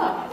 は、